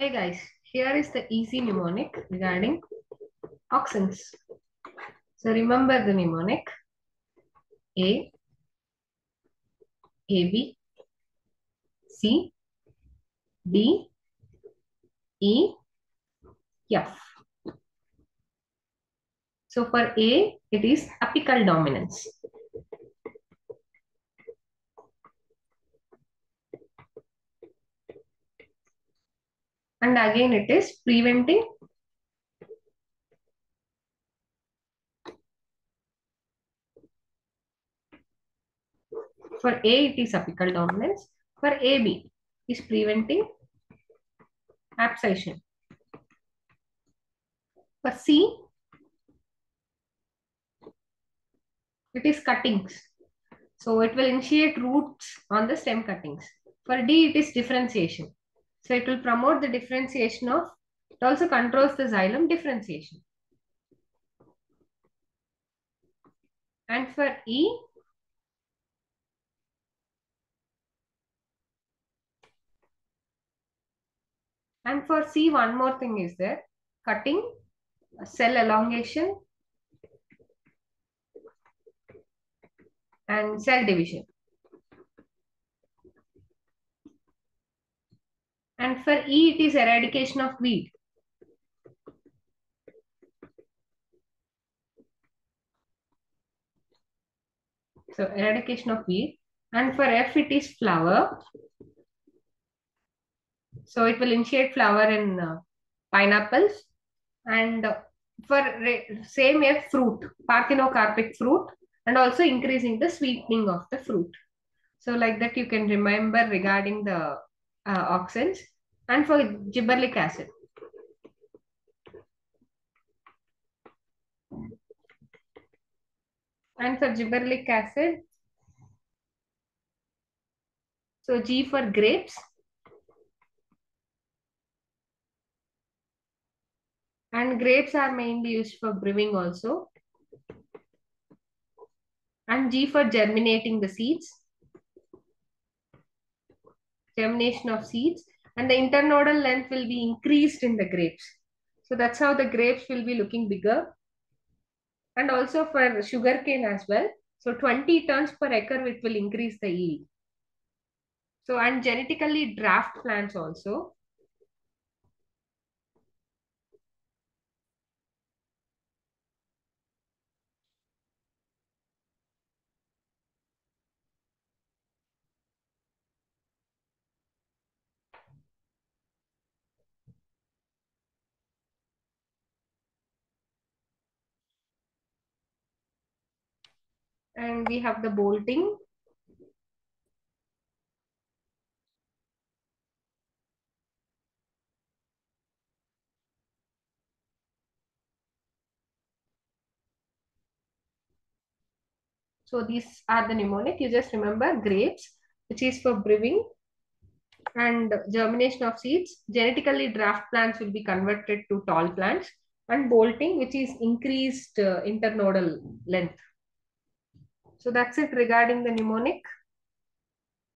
Hey guys, here is the easy mnemonic regarding auxins. So remember the mnemonic A, AB, C, D, E, F. So for A, it is apical dominance. And again, it is preventing For A, it is apical dominance. For AB, is preventing abscission. For C, it is cuttings. So it will initiate roots on the stem cuttings. For D, it is differentiation. So it will promote the differentiation of, it also controls the xylem differentiation. And for E, and for C, one more thing is there, cutting, cell elongation, and cell division. And for E, it is eradication of weed. So eradication of weed. And for F, it is flower. So it will initiate flower in uh, pineapples. And uh, for same F, fruit, parthenocarpic fruit. And also increasing the sweetening of the fruit. So like that you can remember regarding the uh, auxins and for gibberellic acid. And for gibberellic acid, so G for grapes. And grapes are mainly used for brewing also. And G for germinating the seeds. Germination of seeds. And the internodal length will be increased in the grapes. So that's how the grapes will be looking bigger. And also for sugarcane as well. So 20 tons per acre, it will increase the yield. So and genetically draft plants also. And we have the bolting. So these are the mnemonic. You just remember grapes, which is for brewing and germination of seeds. Genetically draft plants will be converted to tall plants and bolting, which is increased uh, internodal length. So that's it regarding the mnemonic.